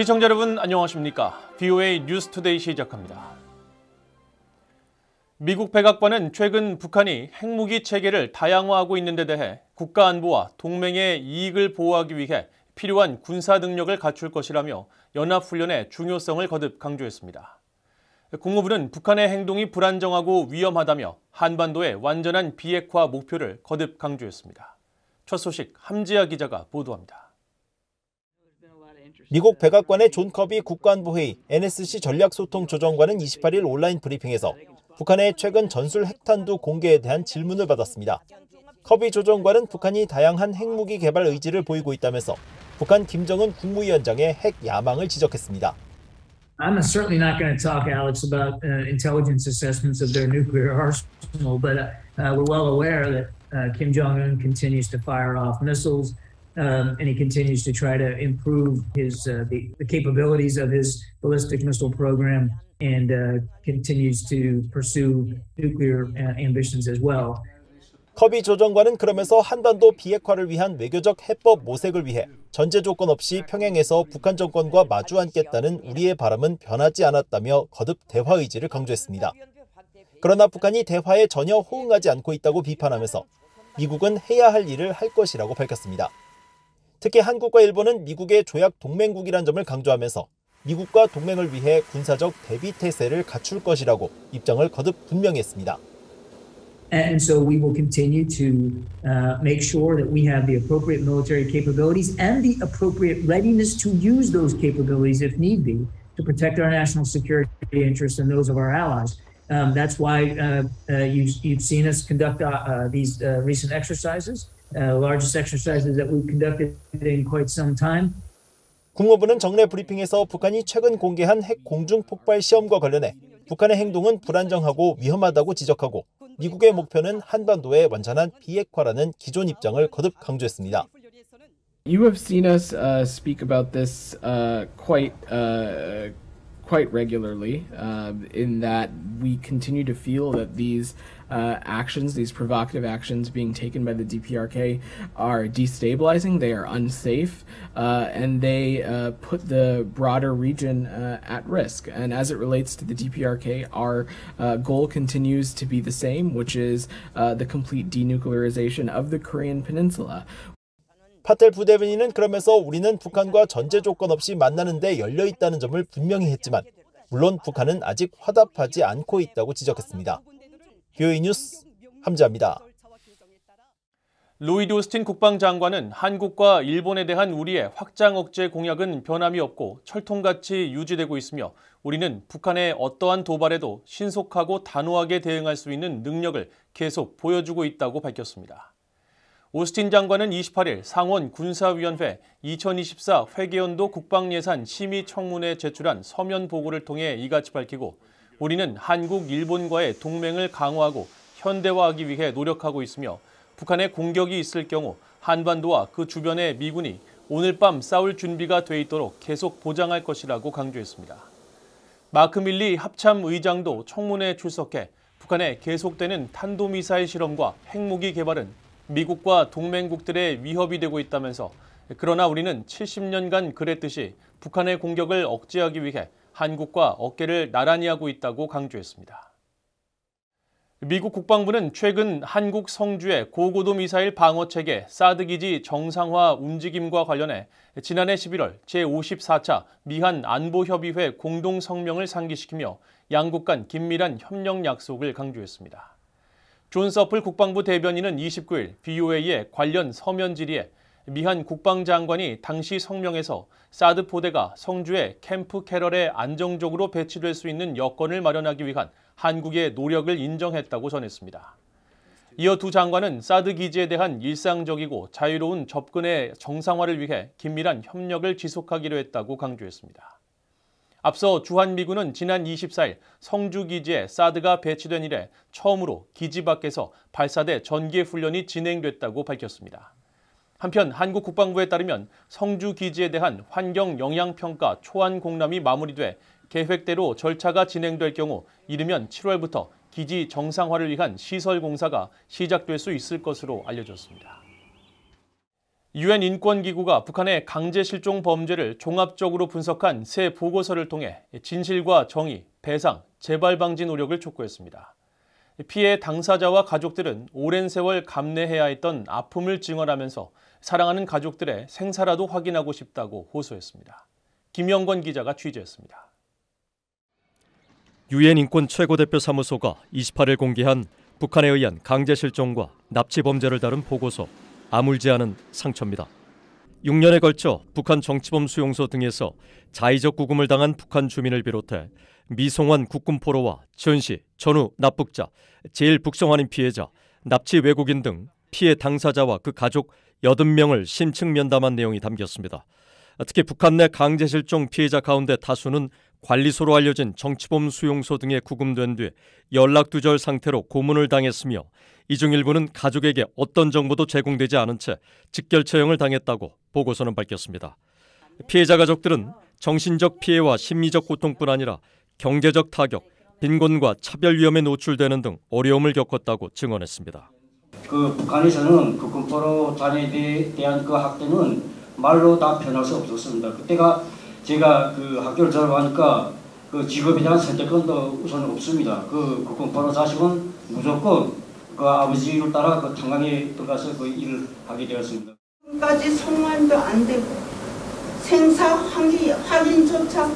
시청자 여러분 안녕하십니까? BOA 뉴스투데이 시작합니다. 미국 백악관은 최근 북한이 핵무기 체계를 다양화하고 있는 데 대해 국가 안보와 동맹의 이익을 보호하기 위해 필요한 군사 능력을 갖출 것이라며 연합훈련의 중요성을 거듭 강조했습니다. 국무부는 북한의 행동이 불안정하고 위험하다며 한반도의 완전한 비핵화 목표를 거듭 강조했습니다. 첫 소식 함지하 기자가 보도합니다. 미국 백악관의 존 커비 국가안보회의 NSC 전략소통조정관은 28일 온라인 브리핑에서 북한의 최근 전술 핵탄두 공개에 대한 질문을 받았습니다. 커비 조정관은 북한이 다양한 핵무기 개발 의지를 보이고 있다면서 북한 김정은 국무위원장의 핵 야망을 지적했습니다. I'm certainly not going to talk, Alex, about uh, intelligence assessments of their nuclear arsenal, but uh, we're well aware that uh, Kim Jong Un continues to fire off missiles, um, and he continues to try to improve his the, the, capabilities of his ballistic missile program, and continues to pursue nuclear ambitions as well. 커비 조정관은 그러면서 한반도 비핵화를 위한 외교적 해법 모색을 위해 전제 조건 없이 평양에서 북한 정권과 마주 앉겠다는 우리의 바람은 변하지 않았다며 거듭 대화 의지를 강조했습니다. 그러나 북한이 대화에 전혀 호응하지 않고 있다고 비판하면서 미국은 해야 할 일을 할 것이라고 밝혔습니다. 특히 한국과 일본은 미국의 조약 동맹국이란 점을 강조하면서 미국과 동맹을 위해 군사적 대비 태세를 갖출 것이라고 입장을 거듭 분명히 했습니다. And so we will continue to uh, make sure that we have the appropriate military capabilities and the appropriate readiness to use those capabilities if need be to protect our national security interests and those of our allies. Um, that's why uh, uh, you've, you've, seen us conduct uh, uh, these uh, recent exercises, largest exercises that we've conducted in quite some time. 국무부는 정례 브리핑에서 북한이 최근 공개한 핵 공중 폭발 시험과 관련해 북한의 행동은 불안정하고 위험하다고 지적하고 미국의 목표는 한반도의 완전한 비핵화라는 기존 입장을 거듭 강조했습니다. You have seen us uh, speak about this uh, quite uh, quite regularly, uh, in that we continue to feel that these uh, actions, these provocative actions being taken by the DPRK, are destabilizing, they are unsafe, uh, and they uh, put the broader region uh, at risk. And as it relates to the DPRK, our goal continues to be the same, which is the complete denuclearization of the Korean Peninsula. 파텔 부대변인은 그러면서 우리는 북한과 전제 조건 없이 만나는 데 열려 있다는 점을 분명히 했지만 물론 북한은 아직 화답하지 않고 있다고 지적했습니다. VOA 뉴스 함지하입니다. 로이드 오스틴 국방장관은 한국과 일본에 대한 우리의 확장 억제 공약은 변함이 없고 철통같이 유지되고 있으며 우리는 북한의 어떠한 도발에도 신속하고 단호하게 대응할 수 있는 능력을 계속 보여주고 있다고 밝혔습니다. 오스틴 장관은 28일 상원 군사위원회 2024 회계연도 국방예산 심의 청문회에 제출한 서면 보고를 통해 이같이 밝히고 우리는 한국, 일본과의 동맹을 강화하고 현대화하기 위해 노력하고 있으며 북한의 공격이 있을 경우 한반도와 그 주변의 미군이 오늘 밤 싸울 준비가 돼 있도록 계속 보장할 것이라고 강조했습니다. 마크 밀리 합참 의장도 청문회에 출석해 북한의 계속되는 탄도미사일 실험과 핵무기 개발은 미국과 동맹국들의 위협이 되고 있다면서 그러나 우리는 70년간 그랬듯이 북한의 공격을 억제하기 위해 한국과 어깨를 나란히 하고 있다고 강조했습니다. 미국 국방부는 최근 한국 성주의 고고도 미사일 방어 체계 사드 기지 정상화 움직임과 관련해 지난해 11월 제54차 미한 안보협의회 공동 성명을 상기시키며 양국 간 긴밀한 협력 약속을 강조했습니다. 존 서플 국방부 대변인은 29일 VOA에 관련 서면 질의에 미한 국방장관이 당시 성명에서 사드 포대가 성주의 캠프 캐럴에 안정적으로 배치될 수 있는 여건을 마련하기 위한 한국의 노력을 인정했다고 전했습니다. 이어 두 장관은 사드 기지에 대한 일상적이고 자유로운 접근의 정상화를 위해 긴밀한 협력을 지속하기로 했다고 강조했습니다. 앞서 주한미군은 지난 24일 성주 기지에 사드가 배치된 이래 처음으로 기지 밖에서 발사대 전개 훈련이 진행됐다고 밝혔습니다. 한편 한국 국방부에 따르면 성주 기지에 대한 환경 영향 평가 초안 공람이 마무리돼 계획대로 절차가 진행될 경우 이르면 7월부터 기지 정상화를 위한 시설 공사가 시작될 수 있을 것으로 알려졌습니다. 유엔 인권기구가 북한의 강제 실종 범죄를 종합적으로 분석한 새 보고서를 통해 진실과 정의, 배상, 재발 방지 노력을 촉구했습니다. 피해 당사자와 가족들은 오랜 세월 감내해야 했던 아픔을 증언하면서 사랑하는 가족들의 생사라도 확인하고 싶다고 호소했습니다. 김영권 기자가 취재했습니다. 유엔 인권 최고대표 사무소가 28일 공개한 북한에 의한 강제 실종과 납치 범죄를 다룬 보고서 아물지 않은 상처입니다. 6년에 걸쳐 북한 정치범 수용소 등에서 자의적 구금을 당한 북한 주민을 비롯해 미송환 국군포로와 전시, 전후 납북자, 제일 북성환인 피해자, 납치 외국인 등 피해 당사자와 그 가족 80명을 심층 면담한 내용이 담겼습니다. 특히 북한 내 강제 실종 피해자 가운데 다수는 관리소로 알려진 정치범 수용소 등에 구금된 뒤 연락두절 상태로 고문을 당했으며 이중 일부는 가족에게 어떤 정보도 제공되지 않은 채 직결 처형을 당했다고 보고서는 밝혔습니다. 피해자 가족들은 정신적 피해와 심리적 고통뿐 아니라 경제적 타격, 빈곤과 차별 위험에 노출되는 등 어려움을 겪었다고 증언했습니다. 그 북한에서는 국군포로 단위에 대한 그 학대는 말로 다 표현할 수 없었습니다. 그때가 제가 그 학교를 졸업하니까 그 직업에 대한 선택권도 우선 없습니다. 그 국군포로 자식은 무조건 그 아버지를 따라 그 탄광에 들어가서 그 일을 하게 되었습니다. 지금까지 송환도 안 되고 생사 확인, 확인조차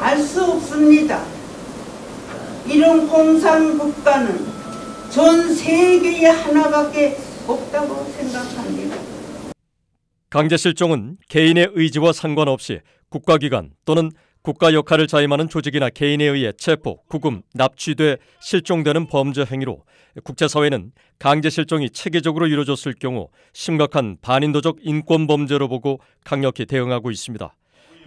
알 수 없습니다. 이런 공산 국가는 전 세계에 하나밖에 없다고 생각합니다. 강제 실종은 개인의 의지와 상관없이 국가기관 또는 국가 역할을 자임하는 조직이나 개인에 의해 체포, 구금, 납치돼 실종되는 범죄 행위로 국제사회는 강제 실종이 체계적으로 이루어졌을 경우 심각한 반인도적 인권 범죄로 보고 강력히 대응하고 있습니다.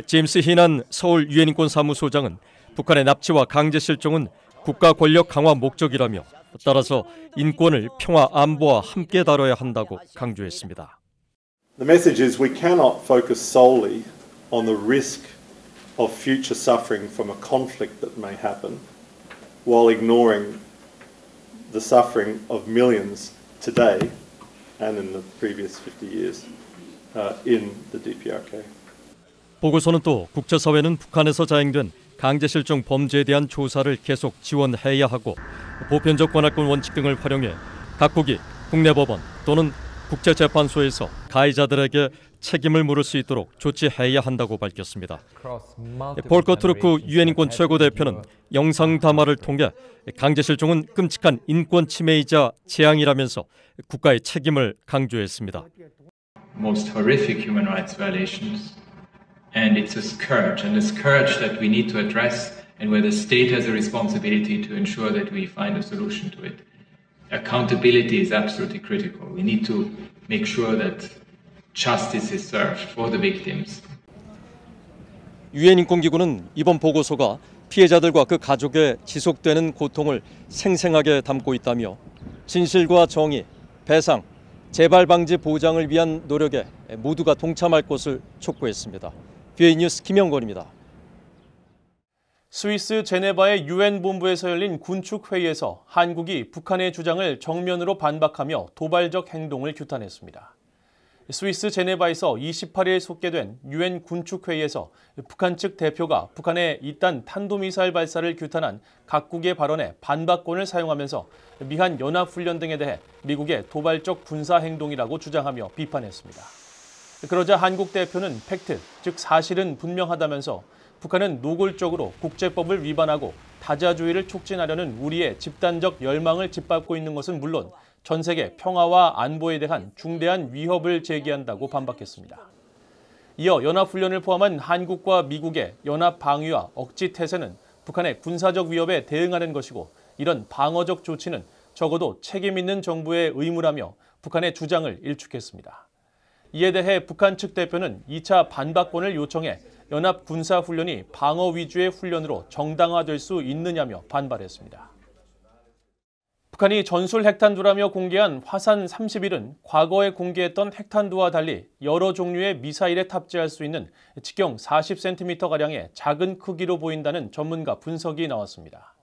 제임스 히난 서울 유엔인권 사무소장은 북한의 납치와 강제 실종은 국가 권력 강화 목적이라며 따라서 인권을 평화 안보와 함께 다뤄야 한다고 강조했습니다. The message is we cannot focus solely on the risk of future suffering from a conflict that may happen while ignoring the suffering of millions today and in the previous 50 years uh, in the DPRK. 보고서는 또 국제사회는 북한에서 자행된 강제 실종 범죄에 대한 조사를 계속 지원해야 하고 보편적 권한권 원칙 등을 활용해 각국이 국내 법원 또는 국제재판소에서 가해자들에게 책임을 물을 수 있도록 조치해야 한다고 밝혔습니다. 볼커 트루크 유엔인권 최고대표는 영상 담화를 통해 강제 실종은 끔찍한 인권 침해이자 재앙이라면서 국가의 책임을 강조했습니다. Most horrific human rights violations, and it's a scourge, and a scourge that we need to address, and where the state has a responsibility to ensure that we find a solution to it. Accountability is absolutely critical. We need to make sure that justice is served for the victims. 유엔 인권기구는 이번 보고서가 피해자들과 그 가족의 지속되는 고통을 생생하게 담고 있다며 진실과 정의, 배상, 재발 방지 보장을 위한 노력에 모두가 동참할 것을 촉구했습니다. VOA 뉴스 김영권입니다. 스위스 제네바의 유엔 본부에서 열린 군축 회의에서 한국이 북한의 주장을 정면으로 반박하며 도발적 행동을 규탄했습니다. 스위스 제네바에서 28일 속개된 유엔 군축 회의에서 북한 측 대표가 북한의 잇단 탄도미사일 발사를 규탄한 각국의 발언에 반박권을 사용하면서 미한 연합훈련 등에 대해 미국의 도발적 군사 행동이라고 주장하며 비판했습니다. 그러자 한국 대표는 팩트, 즉 사실은 분명하다면서 북한은 노골적으로 국제법을 위반하고 다자주의를 촉진하려는 우리의 집단적 열망을 짓밟고 있는 것은 물론 전 세계 평화와 안보에 대한 중대한 위협을 제기한다고 반박했습니다. 이어 연합훈련을 포함한 한국과 미국의 연합 방위와 억지 태세는 북한의 군사적 위협에 대응하는 것이고 이런 방어적 조치는 적어도 책임 있는 정부의 의무라며 북한의 주장을 일축했습니다. 이에 대해 북한 측 대표는 2차 반박권을 요청해 연합 군사훈련이 방어 위주의 훈련으로 정당화될 수 있느냐며 반발했습니다. 북한이 전술 핵탄두라며 공개한 화산 31은 과거에 공개했던 핵탄두와 달리 여러 종류의 미사일에 탑재할 수 있는 직경 40cm가량의 작은 크기로 보인다는 전문가 분석이 나왔습니다.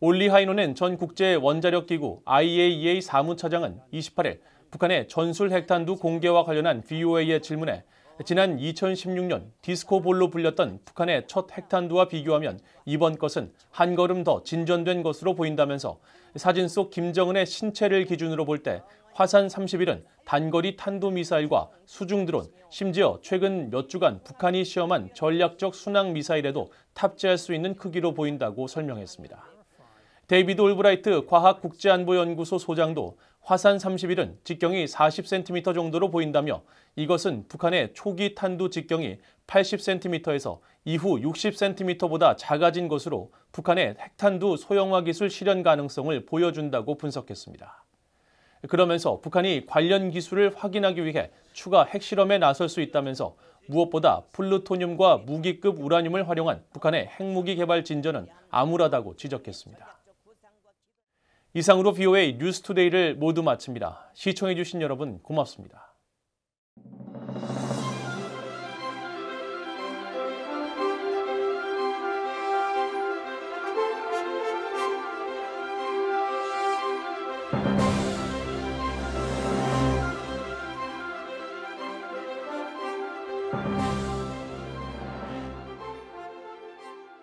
올리 하이노넨 전 국제 원자력기구 IAEA 사무차장은 28일 북한의 전술 핵탄두 공개와 관련한 VOA의 질문에 지난 2016년 디스코볼로 불렸던 북한의 첫 핵탄두와 비교하면 이번 것은 한 걸음 더 진전된 것으로 보인다면서 사진 속 김정은의 신체를 기준으로 볼 때 화산 31은 단거리 탄도미사일과 수중드론, 심지어 최근 몇 주간 북한이 시험한 전략적 순항 미사일에도 탑재할 수 있는 크기로 보인다고 설명했습니다. 데이비드 올브라이트 과학국제안보연구소 소장도 화산 31은 직경이 40cm 정도로 보인다며 이것은 북한의 초기 탄두 직경이 80cm에서 이후 60cm보다 작아진 것으로 북한의 핵탄두 소형화 기술 실현 가능성을 보여준다고 분석했습니다. 그러면서 북한이 관련 기술을 확인하기 위해 추가 핵실험에 나설 수 있다면서 무엇보다 플루토늄과 무기급 우라늄을 활용한 북한의 핵무기 개발 진전은 암울하다고 지적했습니다. 이상으로 VOA 뉴스투데이를 모두 마칩니다. 시청해주신 여러분 고맙습니다.